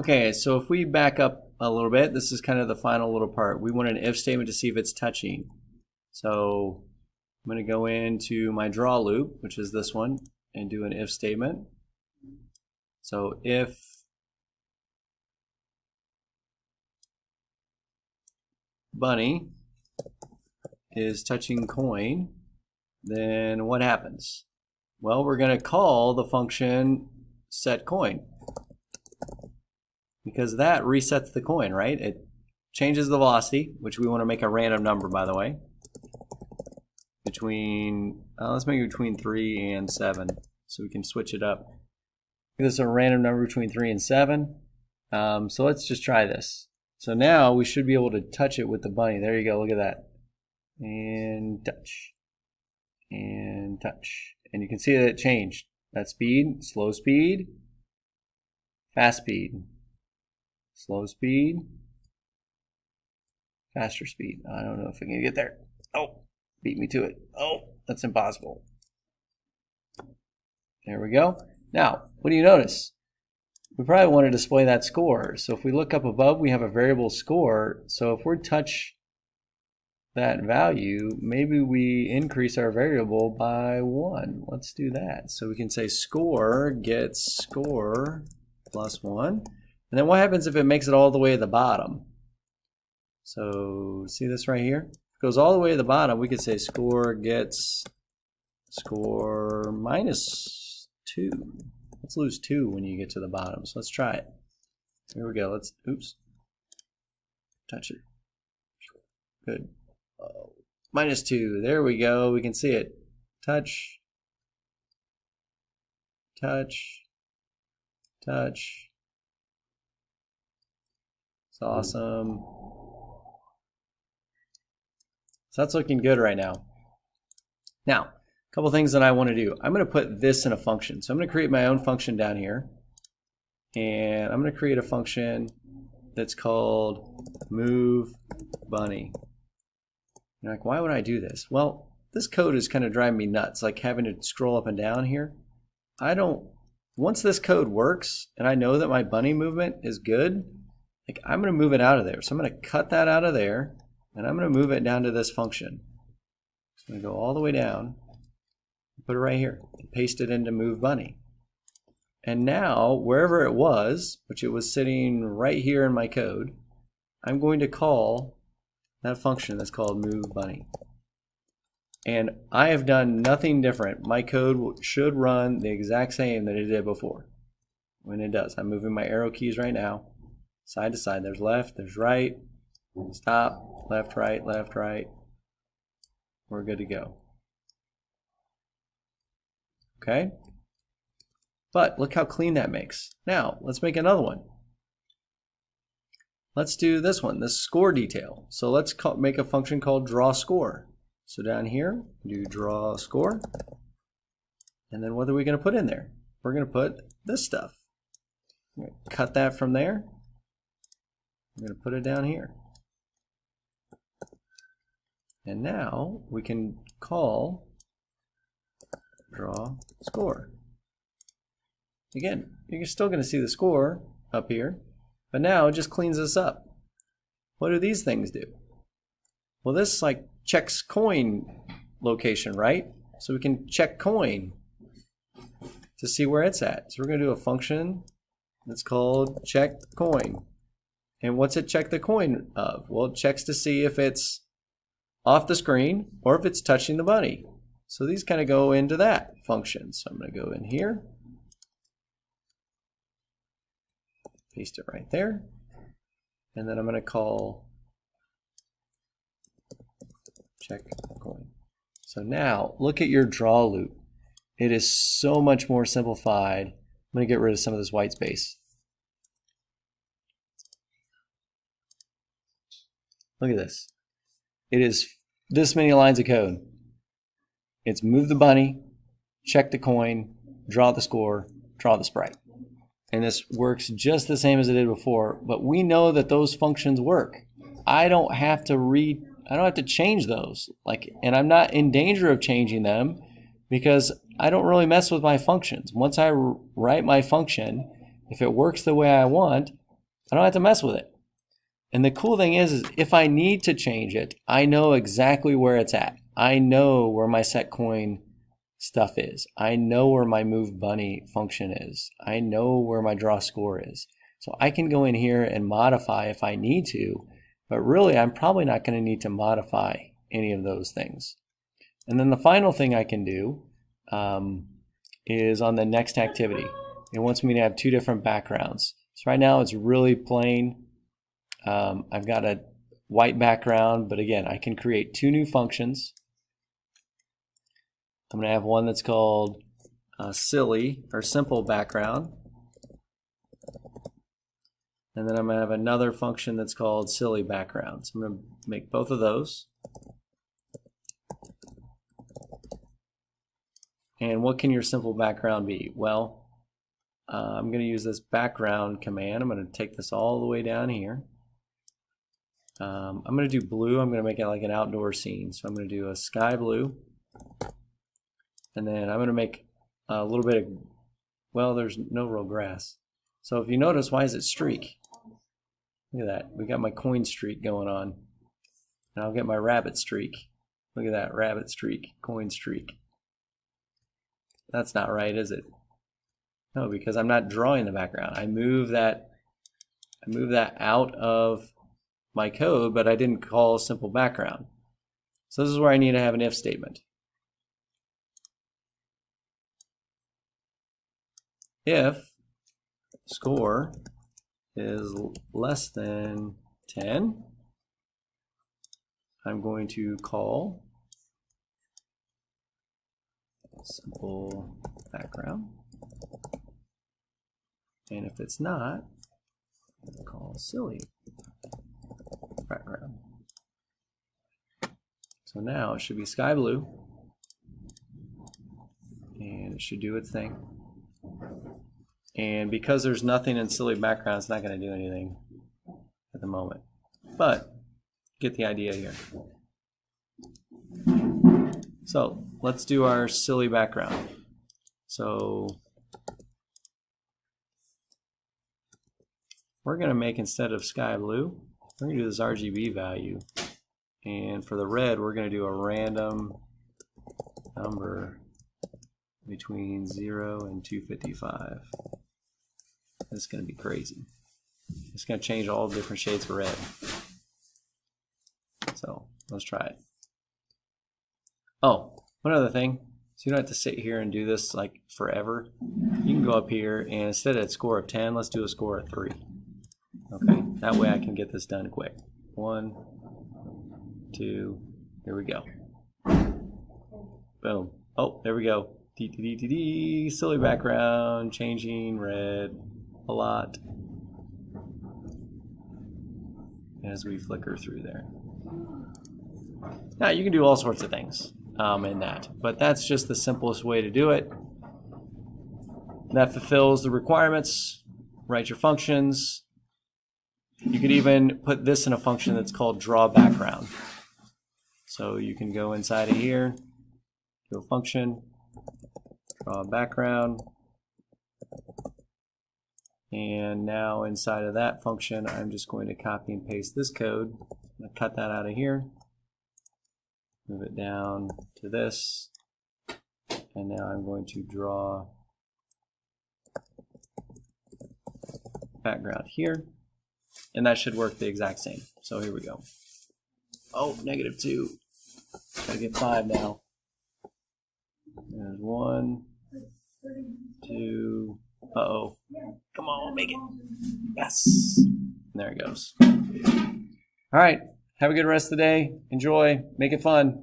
Okay, so if we back up a little bit, this is kind of the final little part. We want an if statement to see if it's touching. So I'm going to go into my draw loop, which is this one, and do an if statement. So if bunny is touching coin, then what happens? Well, we're going to call the function set coin because that resets the coin, right? It changes the velocity, which we want to make a random number, by the way, between, uh, let's make it between 3 and 7 so we can switch it up. This is a random number between 3 and 7. Um, so let's just try this. So now we should be able to touch it with the bunny. There you go, look at that. And touch. And touch. And you can see that it changed. That speed, slow speed, fast speed, slow speed, faster speed. I don't know if I can get there. Oh, beat me to it. Oh, that's impossible. There we go. Now, what do you notice? We probably want to display that score. So if we look up above, we have a variable score. So if we touch that value, maybe we increase our variable by one. Let's do that. So we can say score gets score plus one. And then what happens if it makes it all the way to the bottom? So see this right here? It goes all the way to the bottom, we could say score gets score minus two. Let's lose two when you get to the bottom. So let's try it. Here we go. Let's, oops. Touch it. Good. Oh, minus two. There we go. We can see it. Touch. Touch. Touch. Awesome. So that's looking good right now. Now, a couple things that I want to do. I'm going to put this in a function. So I'm going to create my own function down here. And I'm going to create a function that's called move bunny. You're like, why would I do this? Well, this code is kind of driving me nuts, like having to scroll up and down here. I don't, once this code works and I know that my bunny movement is good, like I'm going to move it out of there. So I'm going to cut that out of there and I'm going to move it down to this function. I'm going to go all the way down, put it right here, paste it into move bunny. And now, wherever it was, which it was sitting right here in my code, I'm going to call that function that's called move bunny. And I have done nothing different. My code should run the exact same that it did before. When it does, I'm moving my arrow keys right now, side to side. There's left, there's right, stop, left, right, left, right. We're good to go. Okay? But look how clean that makes. Now, let's make another one. Let's do this one, this score detail. So let's call, make a function called draw score. So down here, do draw score. And then what are we going to put in there? We're going to put this stuff. cut that from there. I'm going to put it down here. And now we can call draw score. Again, you're still going to see the score up here, but now it just cleans us up. What do these things do? Well, this like checks coin location, right? So we can check coin to see where it's at. So we're going to do a function that's called check coin. And what's it check the coin of? Well, it checks to see if it's off the screen or if it's touching the bunny. So these kind of go into that function. So I'm going to go in here, paste it right there, and then I'm going to call check coin. So now look at your draw loop. It is so much more simplified. I'm going to get rid of some of this white space. Look at this. It is this many lines of code. It's move the bunny, check the coin, draw the score, draw the sprite. And this works just the same as it did before, but we know that those functions work. I don't have to read I don't have to change those. Like and I'm not in danger of changing them because I don't really mess with my functions. Once I write my function, if it works the way I want, I don't have to mess with it. And the cool thing is, is if I need to change it, I know exactly where it's at. I know where my set coin stuff is. I know where my move bunny function is. I know where my draw score is. So I can go in here and modify if I need to, but really I'm probably not going to need to modify any of those things. And then the final thing I can do um, is on the next activity. It wants me to have two different backgrounds. So right now it's really plain. Um, I've got a white background, but again, I can create two new functions. I'm going to have one that's called uh, silly or simple background. And then I'm going to have another function that's called silly background. So I'm going to make both of those. And what can your simple background be? Well, uh, I'm going to use this background command. I'm going to take this all the way down here. Um, I'm going to do blue. I'm going to make it like an outdoor scene. So I'm going to do a sky blue. And then I'm going to make a little bit of, well, there's no real grass. So if you notice, why is it streak? Look at that. We got my coin streak going on. And I'll get my rabbit streak. Look at that, rabbit streak, coin streak. That's not right, is it? No, because I'm not drawing the background. I move that I move that out of my code, but I didn't call simple background. So this is where I need to have an if statement. If score is less than 10, I'm going to call simple background. And if it's not, call silly background. So now it should be sky blue and it should do its thing. And because there's nothing in silly background, it's not going to do anything at the moment. But get the idea here. So let's do our silly background. So we're going to make instead of sky blue, we're going to do this RGB value. And for the red, we're going to do a random number between 0 and 255. It's going to be crazy. It's going to change all the different shades of red. So let's try it. Oh, one other thing. So you don't have to sit here and do this like forever. You can go up here and instead of a score of 10, let's do a score of 3. Okay, that way I can get this done quick. One, two, here we go. Boom. Oh, there we go. Dee dee dee dee silly background, changing red a lot as we flicker through there. Now you can do all sorts of things um, in that. But that's just the simplest way to do it. That fulfills the requirements. Write your functions. You could even put this in a function that's called draw background. So you can go inside of here, do a function, draw background, and now inside of that function, I'm just going to copy and paste this code. I'm going to cut that out of here move it down to this, and now I'm going to draw background here, and that should work the exact same. So here we go. Oh, negative two. Gotta get five now. There's one, two, uh oh. Come on, make it. Yes. And there it goes. All right. Have a good rest of the day. Enjoy. Make it fun.